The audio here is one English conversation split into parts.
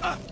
Ah!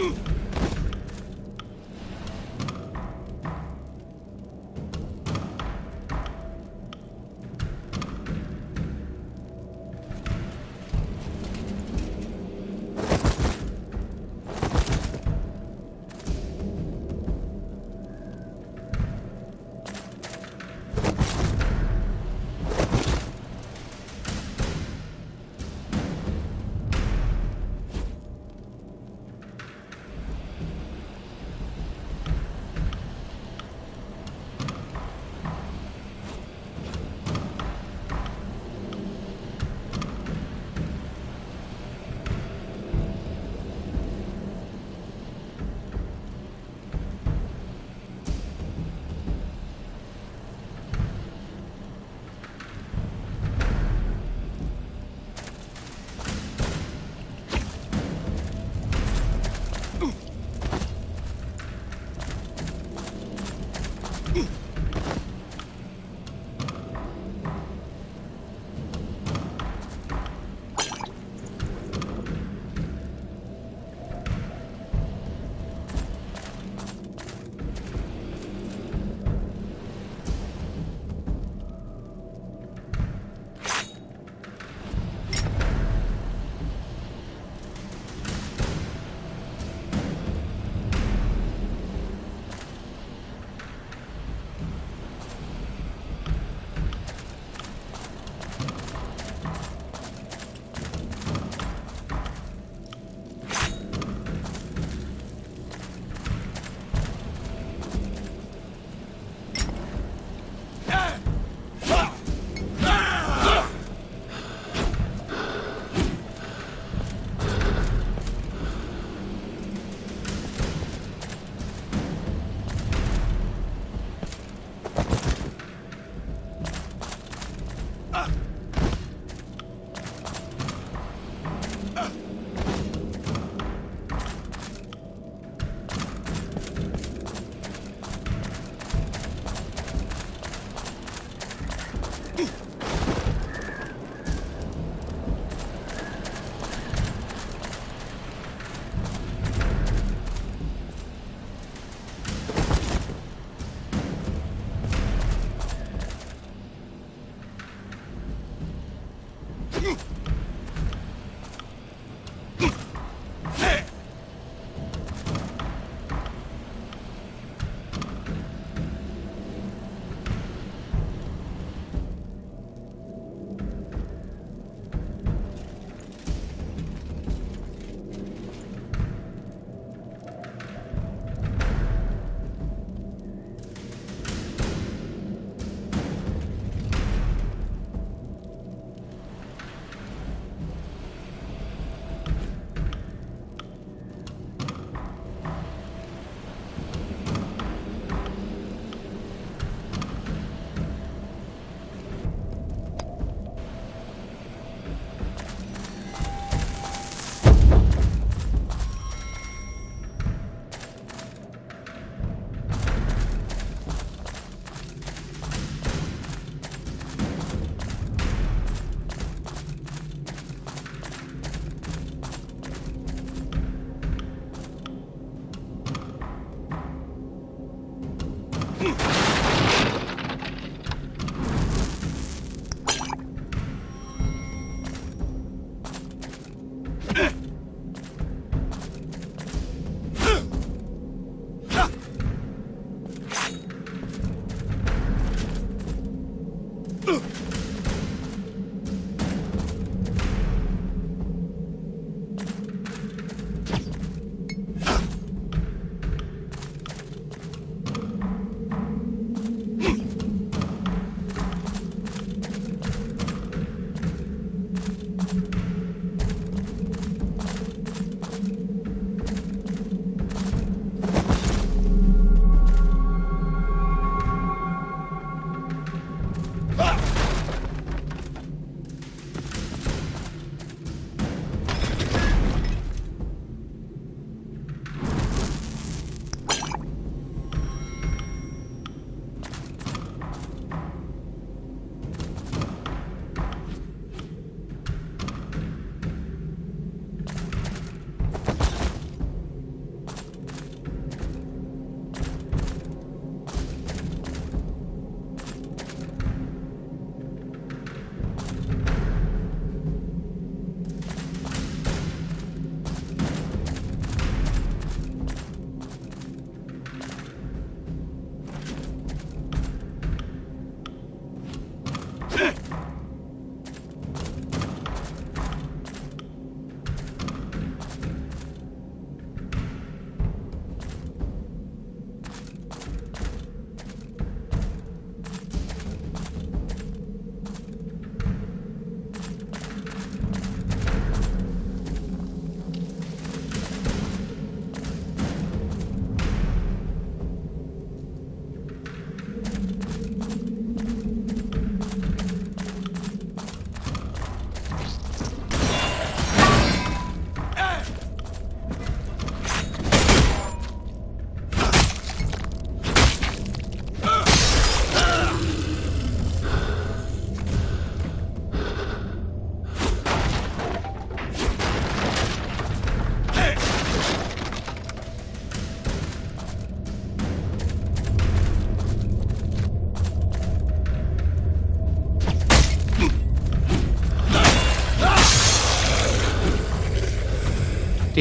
Ooh.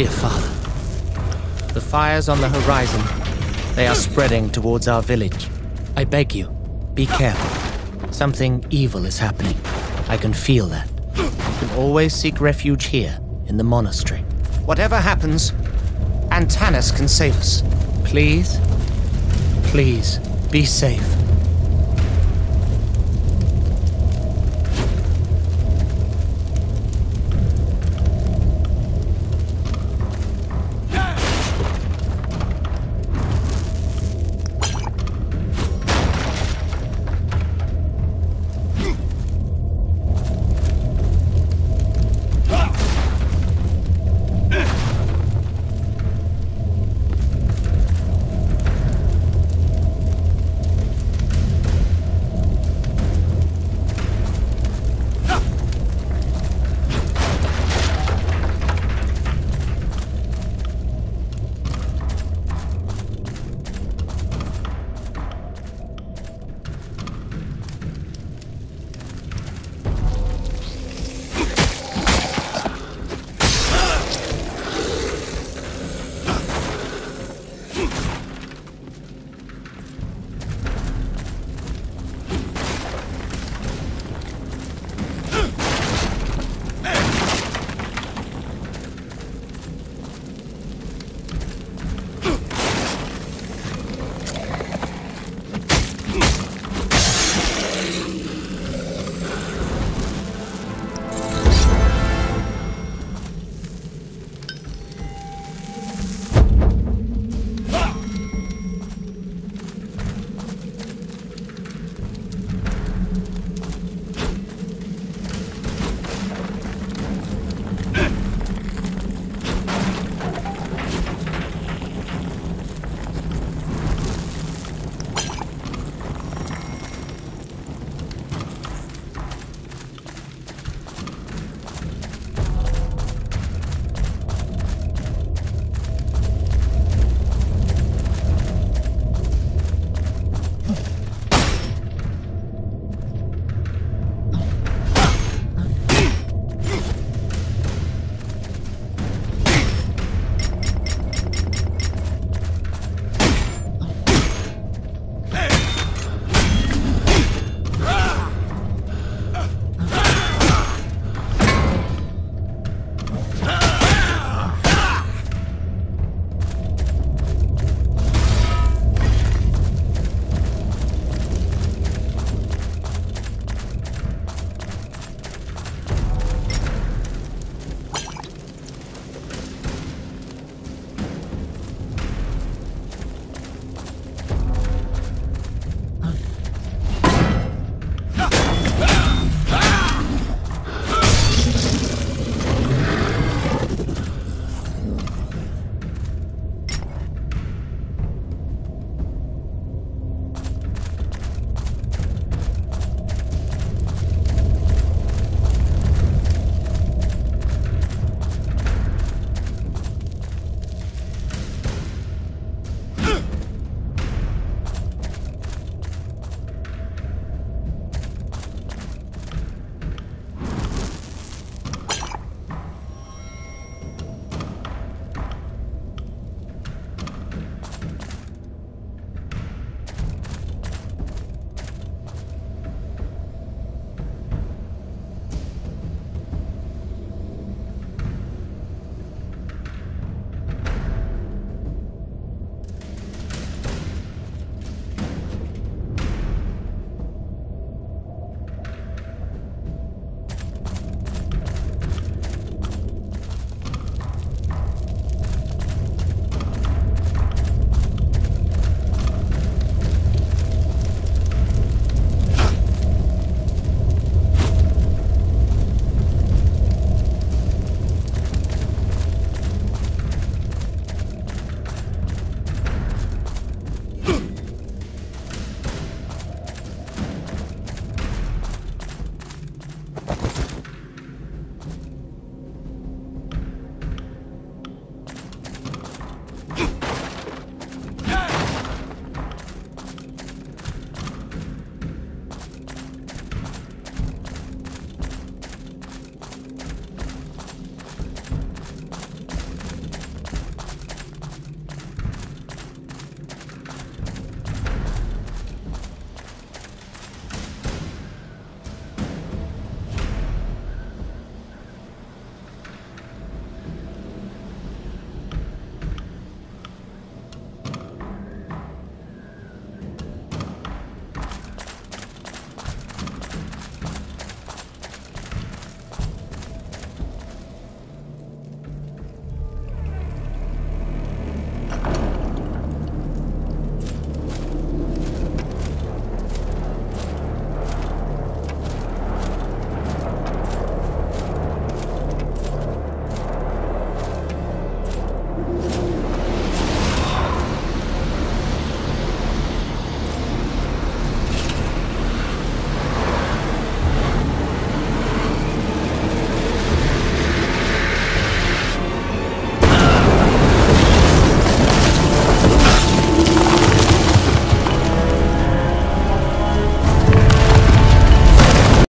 Dear Father, the fires on the horizon, they are spreading towards our village. I beg you, be careful. Something evil is happening. I can feel that. You can always seek refuge here, in the monastery. Whatever happens, Antanas can save us. Please, please, be safe.